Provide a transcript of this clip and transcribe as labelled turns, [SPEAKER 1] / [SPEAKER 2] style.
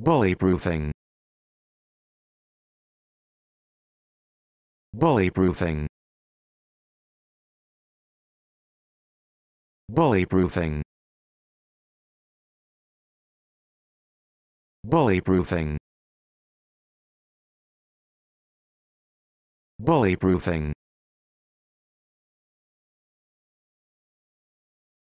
[SPEAKER 1] bullyproofing. Bullyproofing. Bullyproofing. Bullyproofing. Bullyproofing.